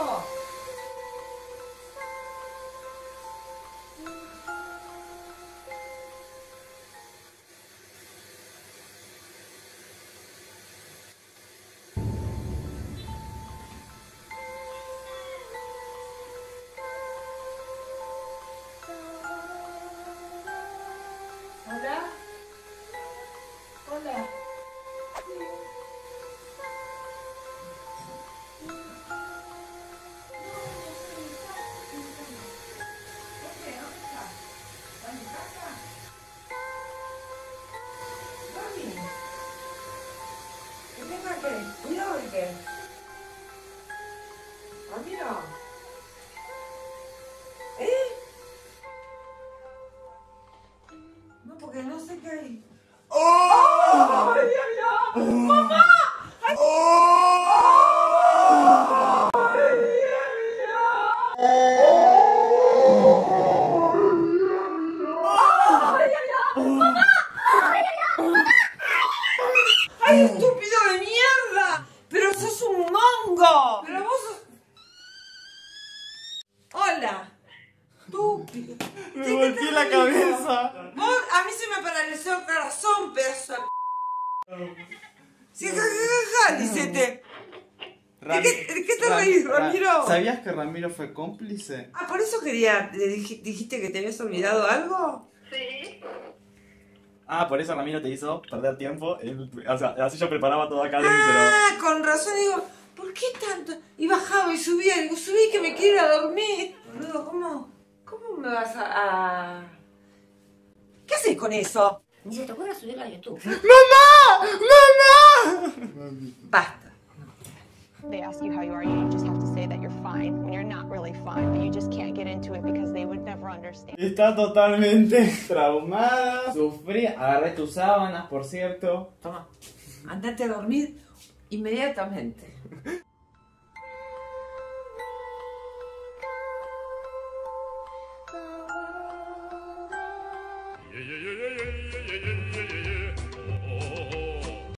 거. Glória. Un mongo! ¡Pero vos sos... ¡Hola! ¡Estúpido! Me ¿Qué volteé te la cabeza. Vos, a mí se me paralizó el corazón, pedazo de... Sí, ja, ja, ja, ja, Lisete. ¿De qué- de qué te reís, Ramiro? ¿Sabías que Ramiro fue cómplice? Ah, por eso quería... le dijiste que te habías olvidado algo? Ah, por eso Ramiro te hizo perder tiempo. Él- o sea, así yo preparaba todo acá adentro. Ah, con razón, digo, ¿por qué tanto? Y bajaba y subía, digo, subí que me quiero ir a dormir. Boludo, ¿cómo, cómo me vas a, a- ¿Qué haces con eso? Ni se te ocurra subirlo a YouTube. Basta. They ask you how you are, you just have to say that you're fine when you're not really fine, but you just can't get into it because they would never understand. Está totalmente traumada. Sufrí. Agarré tus sábanas, por cierto. Toma, andate a dormir inmediatamente.